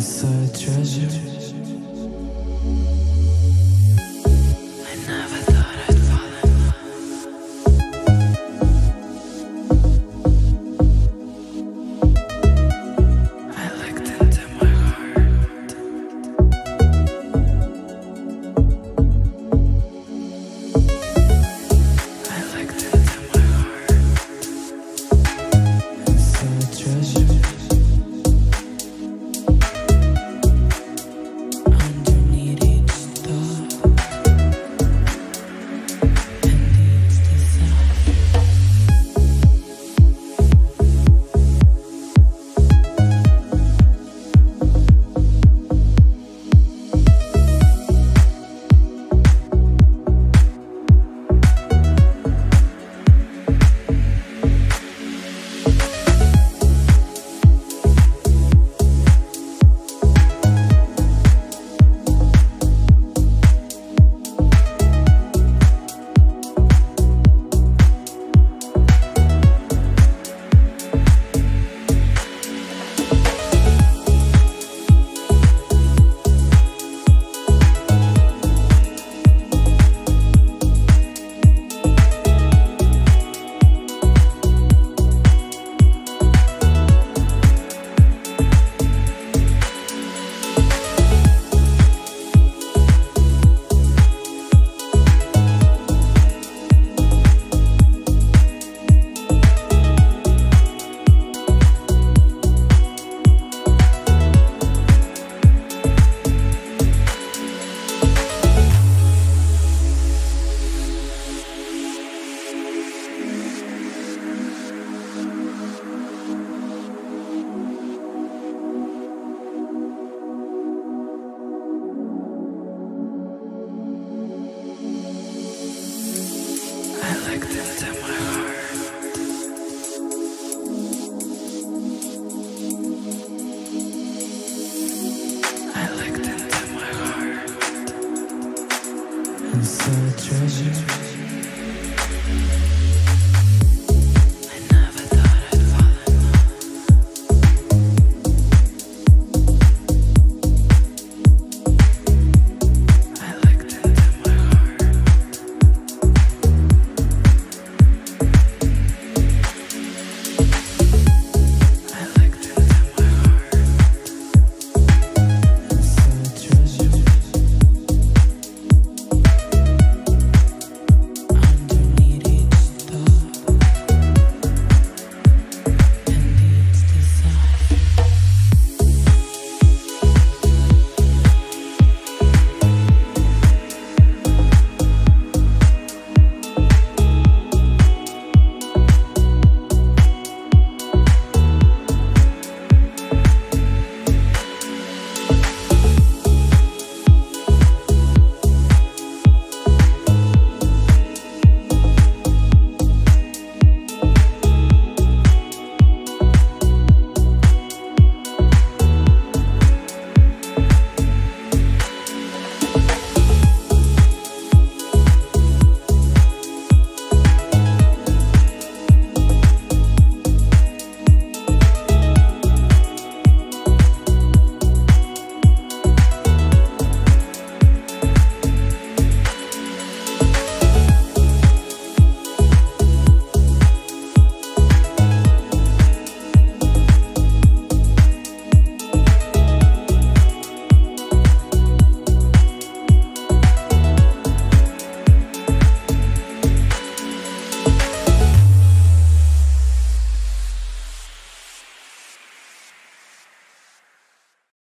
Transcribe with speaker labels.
Speaker 1: inside treasure. Inside treasure.